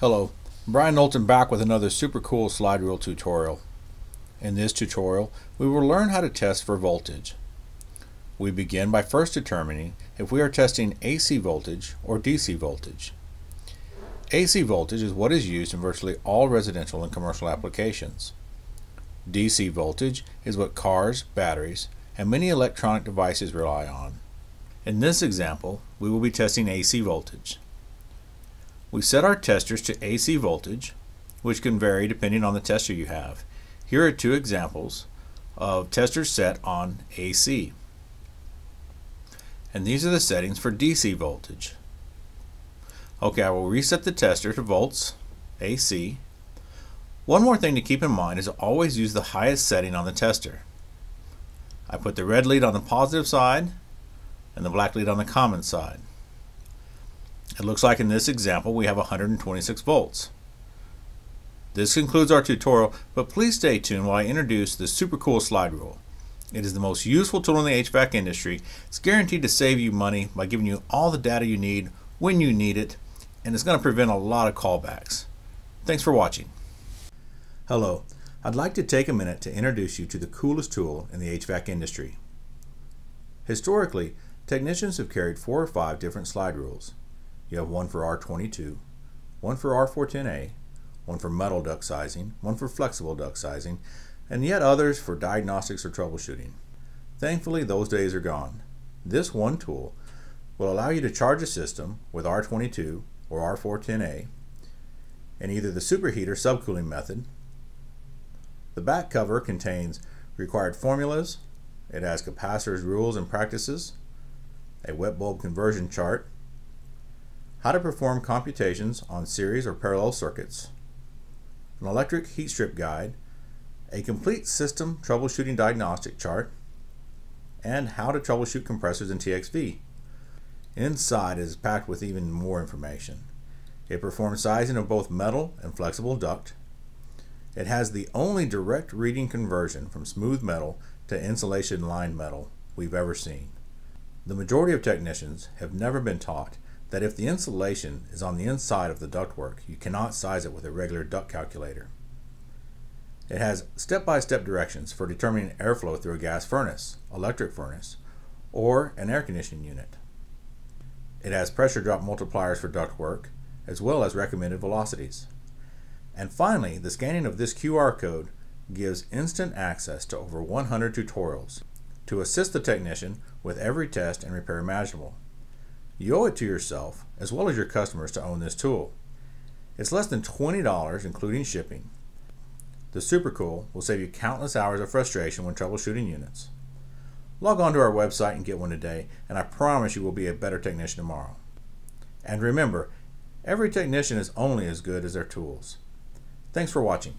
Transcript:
Hello, Brian Knowlton back with another super cool slide rule tutorial. In this tutorial, we will learn how to test for voltage. We begin by first determining if we are testing AC voltage or DC voltage. AC voltage is what is used in virtually all residential and commercial applications. DC voltage is what cars, batteries, and many electronic devices rely on. In this example, we will be testing AC voltage. We set our testers to AC voltage, which can vary depending on the tester you have. Here are two examples of testers set on AC. And these are the settings for DC voltage. Okay, I will reset the tester to volts, AC. One more thing to keep in mind is always use the highest setting on the tester. I put the red lead on the positive side and the black lead on the common side. It looks like in this example we have 126 volts. This concludes our tutorial, but please stay tuned while I introduce the super cool slide rule. It is the most useful tool in the HVAC industry. It's guaranteed to save you money by giving you all the data you need when you need it, and it's going to prevent a lot of callbacks. Thanks for watching. Hello, I'd like to take a minute to introduce you to the coolest tool in the HVAC industry. Historically, technicians have carried four or five different slide rules. You have one for R22, one for R410A, one for metal duct sizing, one for flexible duct sizing, and yet others for diagnostics or troubleshooting. Thankfully, those days are gone. This one tool will allow you to charge a system with R22 or R410A in either the superheat or subcooling method. The back cover contains required formulas, it has capacitors rules and practices, a wet bulb conversion chart, how to perform computations on series or parallel circuits, an electric heat strip guide, a complete system troubleshooting diagnostic chart, and how to troubleshoot compressors in TXV. Inside is packed with even more information. It performs sizing of both metal and flexible duct. It has the only direct reading conversion from smooth metal to insulation lined metal we've ever seen. The majority of technicians have never been taught that if the insulation is on the inside of the ductwork, you cannot size it with a regular duct calculator. It has step-by-step -step directions for determining airflow through a gas furnace, electric furnace, or an air conditioning unit. It has pressure drop multipliers for ductwork, as well as recommended velocities. And finally, the scanning of this QR code gives instant access to over 100 tutorials to assist the technician with every test and repair imaginable. You owe it to yourself, as well as your customers, to own this tool. It's less than $20 including shipping. The Super Cool will save you countless hours of frustration when troubleshooting units. Log on to our website and get one today, and I promise you will be a better technician tomorrow. And remember, every technician is only as good as their tools. Thanks for watching.